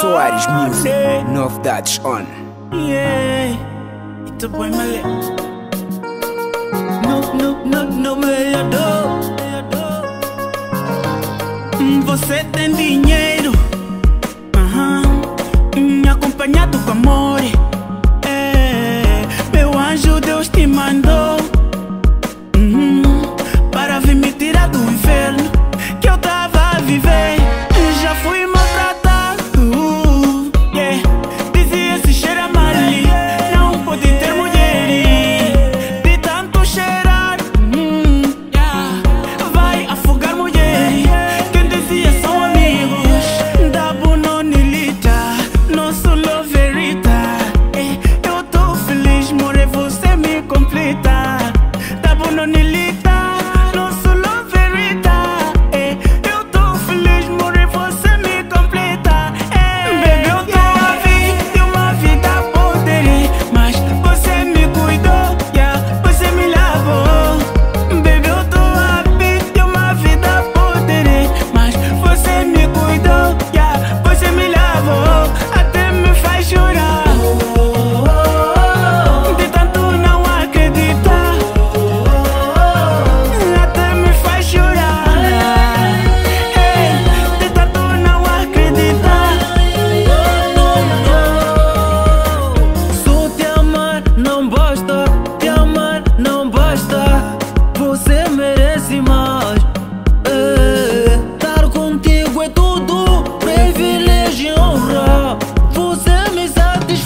Soares Music, novidades on. Yeah, a boy Malé. No, no, no, no me adoro. Você tem dinheiro, aham, hum, acompanhado com amor. É, meu anjo, Deus te mandou. nilita